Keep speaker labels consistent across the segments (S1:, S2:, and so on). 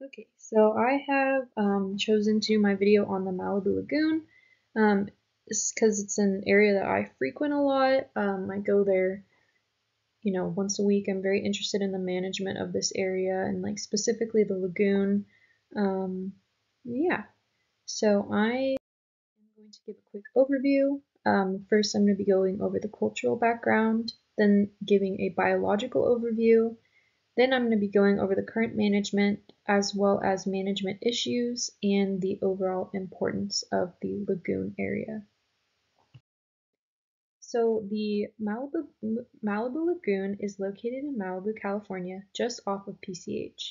S1: Okay, so I have um, chosen to my video on the Malibu Lagoon um, because it's an area that I frequent a lot. Um, I go there, you know, once a week. I'm very interested in the management of this area and like specifically the lagoon. Um, yeah, so I am going to give a quick overview. Um, first, I'm going to be going over the cultural background, then giving a biological overview, then I'm going to be going over the current management as well as management issues and the overall importance of the lagoon area. So the Malibu, Malibu Lagoon is located in Malibu, California, just off of PCH.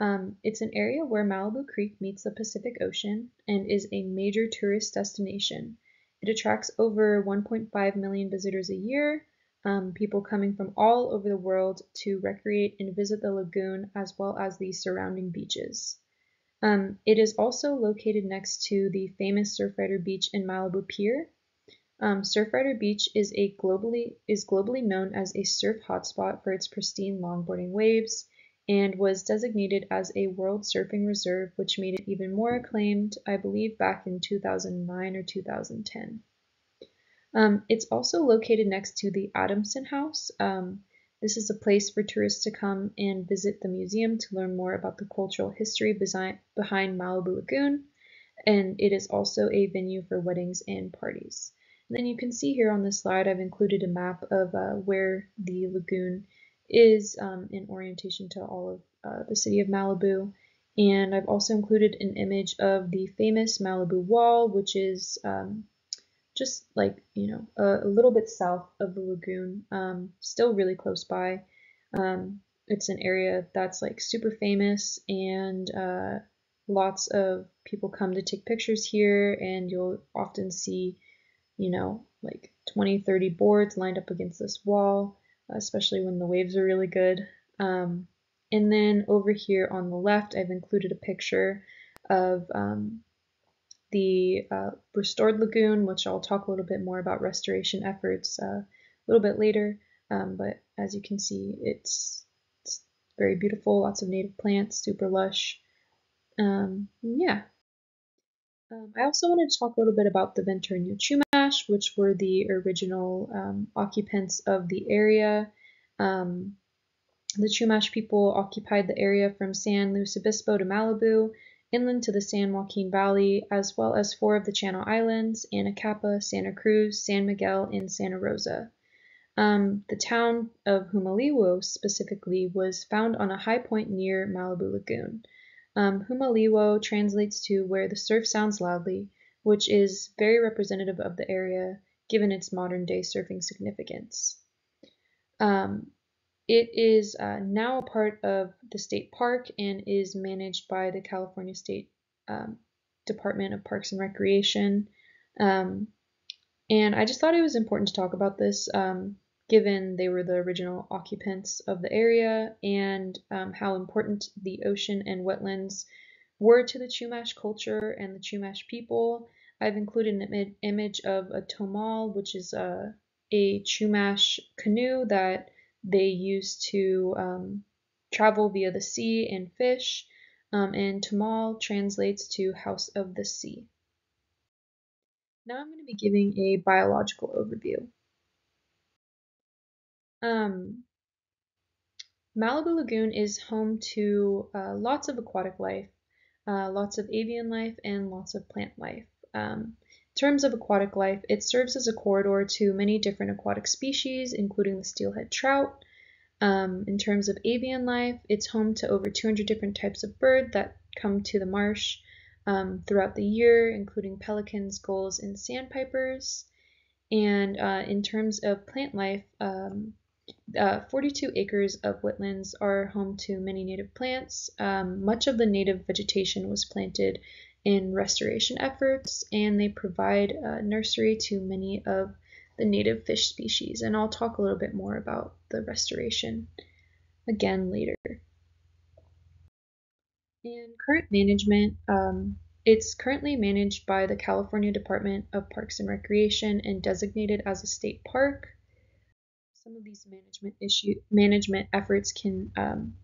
S1: Um, it's an area where Malibu Creek meets the Pacific Ocean and is a major tourist destination. It attracts over 1.5 million visitors a year, um, people coming from all over the world to recreate and visit the lagoon as well as the surrounding beaches. Um, it is also located next to the famous Surfrider Beach in Malibu Pier. Um, Surfrider Beach is a globally is globally known as a surf hotspot for its pristine longboarding waves and was designated as a World Surfing Reserve, which made it even more acclaimed, I believe, back in 2009 or 2010. Um, it's also located next to the Adamson House. Um, this is a place for tourists to come and visit the museum to learn more about the cultural history behind Malibu Lagoon, and it is also a venue for weddings and parties. And then you can see here on this slide, I've included a map of uh, where the lagoon is um, in orientation to all of uh, the city of Malibu. And I've also included an image of the famous Malibu Wall, which is um, just like you know a, a, little bit south of the lagoon um, still really close by. Um, it's an area that's like super famous and uh, lots of people come to take pictures here and you'll often see you know like 20 30 boards lined up against this wall especially when the waves are really good. Um, and then over here on the left I've included a picture of um, the uh, restored lagoon, which I'll talk a little bit more about restoration efforts uh, a little bit later. Um, but as you can see, it's, it's, very beautiful, lots of native plants, super lush. Um, yeah. Um, I also wanted to talk a little bit about the Ventureño Chumash, which were the original um, occupants of the area. Um, the Chumash people occupied the area from San Luis Obispo to Malibu inland to the San Joaquin Valley, as well as four of the Channel Islands, Anacapa, Santa Cruz, San Miguel, and Santa Rosa. Um, the town of Humaliwo specifically was found on a high point near Malibu Lagoon. Um, Humaliwo translates to where the surf sounds loudly, which is very representative of the area given its modern day surfing significance. Um, it is uh, now a part of the state park and is managed by the California State um, Department of Parks and Recreation. Um, and I just thought it was important to talk about this um, given they were the original occupants of the area and um, how important the ocean and wetlands were to the Chumash culture and the Chumash people. I've included an image of a tomol, which is a, a Chumash canoe that they used to um, travel via the sea and fish, um, and Tomol translates to house of the sea. Now I'm going to be giving a biological overview. Um, Malibu Lagoon is home to uh, lots of aquatic life, uh, lots of avian life, and lots of plant life. Um, terms of aquatic life, it serves as a corridor to many different aquatic species, including the steelhead trout. Um, in terms of avian life, it's home to over 200 different types of bird that come to the marsh um, throughout the year, including pelicans, gulls, and sandpipers. And uh, in terms of plant life, um, uh, 42 acres of wetlands are home to many native plants. Um, much of the native vegetation was planted in restoration efforts, and they provide a nursery to many of the native fish species. And I'll talk a little bit more about the restoration again later. And current management, um, it's currently managed by the California Department of Parks and Recreation and designated as a state park. Some of these management issue management efforts can um,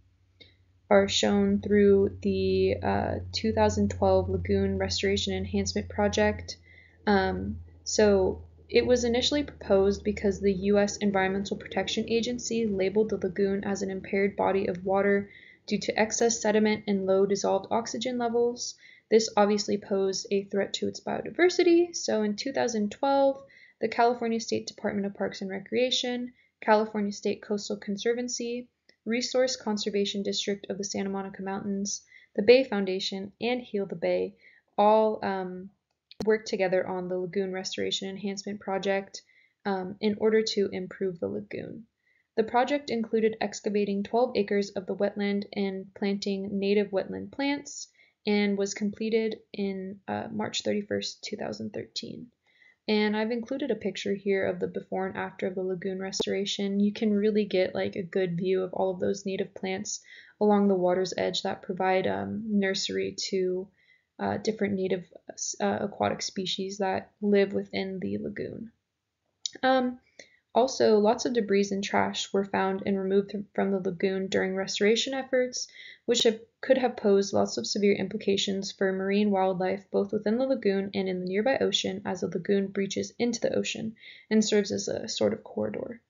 S1: are shown through the uh, 2012 Lagoon Restoration Enhancement Project. Um, so it was initially proposed because the U.S. Environmental Protection Agency labeled the lagoon as an impaired body of water due to excess sediment and low dissolved oxygen levels. This obviously posed a threat to its biodiversity, so in 2012, the California State Department of Parks and Recreation, California State Coastal Conservancy, Resource Conservation District of the Santa Monica Mountains, the Bay Foundation, and Heal the Bay all um, worked together on the Lagoon Restoration Enhancement Project um, in order to improve the lagoon. The project included excavating 12 acres of the wetland and planting native wetland plants and was completed in uh, March 31st, 2013. And I've included a picture here of the before and after of the lagoon restoration. You can really get like a good view of all of those native plants along the water's edge that provide um, nursery to uh, different native uh, aquatic species that live within the lagoon. Um, also, lots of debris and trash were found and removed from the lagoon during restoration efforts, which have, could have posed lots of severe implications for marine wildlife both within the lagoon and in the nearby ocean as the lagoon breaches into the ocean and serves as a sort of corridor.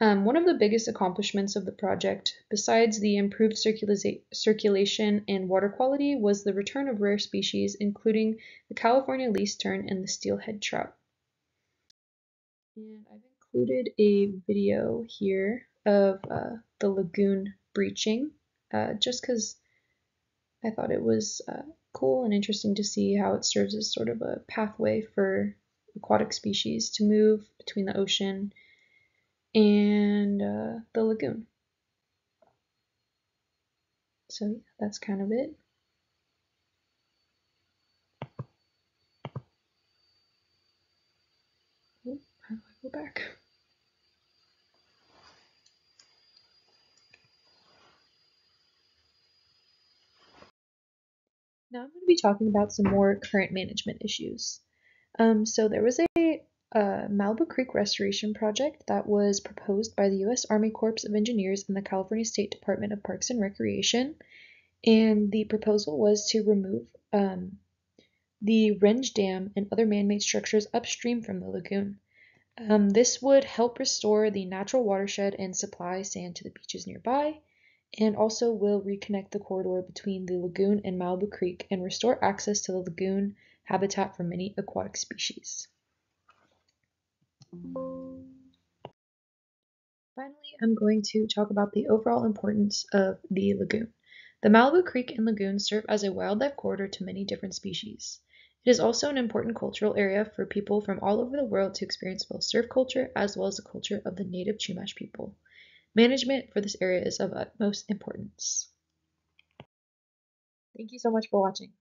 S1: Um, one of the biggest accomplishments of the project, besides the improved circulation and water quality, was the return of rare species, including the California least tern and the steelhead trout. And I've included a video here of uh, the lagoon breaching, uh, just because I thought it was uh, cool and interesting to see how it serves as sort of a pathway for aquatic species to move between the ocean and uh, the lagoon. So yeah, that's kind of it. Oh, how do I go back? Now I'm going to be talking about some more current management issues. Um, so there was a a Malibu Creek restoration project that was proposed by the U.S. Army Corps of Engineers and the California State Department of Parks and Recreation. And the proposal was to remove um, the Rindge Dam and other man made structures upstream from the lagoon. Um, this would help restore the natural watershed and supply sand to the beaches nearby, and also will reconnect the corridor between the lagoon and Malibu Creek and restore access to the lagoon habitat for many aquatic species. Finally, I'm going to talk about the overall importance of the lagoon. The Malibu Creek and lagoon serve as a wildlife corridor to many different species. It is also an important cultural area for people from all over the world to experience both surf culture as well as the culture of the native Chumash people. Management for this area is of utmost importance. Thank you so much for watching.